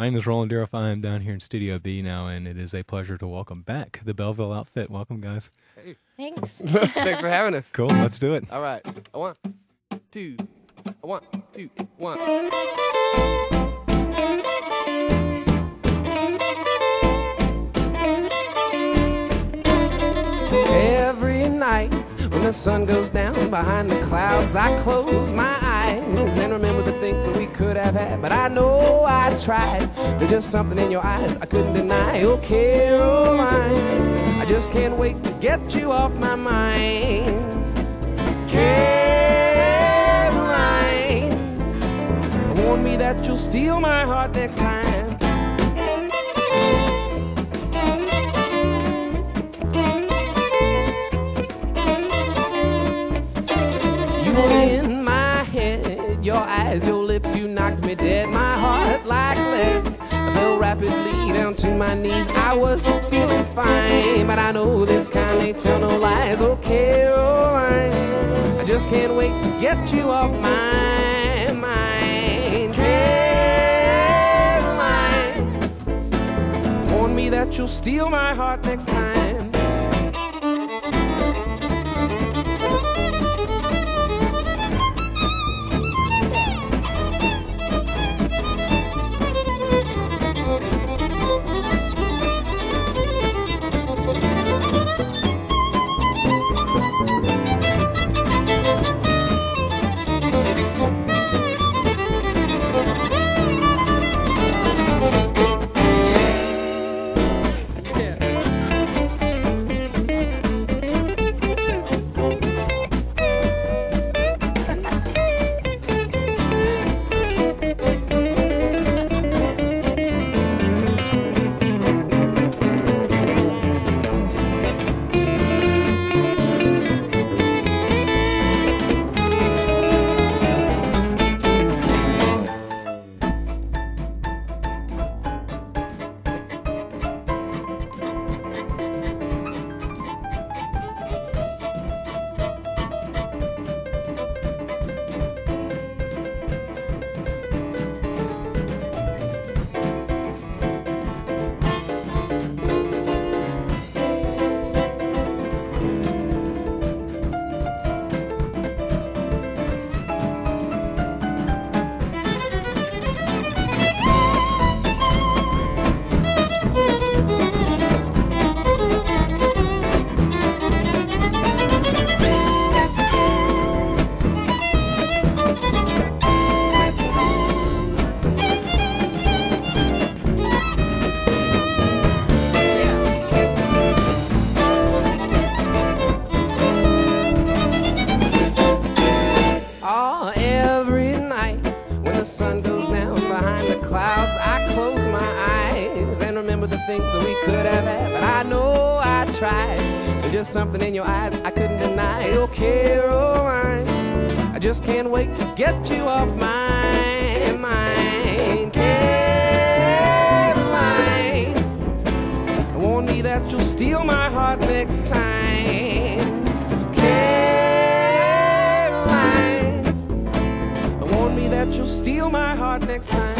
My name is Roland Dierauf. I am down here in Studio B now, and it is a pleasure to welcome back the Belleville outfit. Welcome, guys. Hey. Thanks. Thanks for having us. Cool. Let's do it. All right. A one, two, a one, two, one. When the sun goes down behind the clouds, I close my eyes and remember the things that we could have had. But I know I tried. There's just something in your eyes I couldn't deny. Oh, Caroline, I just can't wait to get you off my mind. Caroline, warn me that you'll steal my heart next time. Lips, you knocked me dead. My heart like lead I fell rapidly down to my knees. I was feeling fine, but I know this kind ain't tell no lies. Oh, Caroline, I just can't wait to get you off my mind. Caroline, warn me that you'll steal my heart next time. Clouds, I close my eyes and remember the things we could have had. But I know I tried. There's just something in your eyes I couldn't deny. Oh, Caroline, I just can't wait to get you off my mind. Caroline, warn me that you'll steal my heart next time. Caroline. Warn me that you'll steal my heart next time.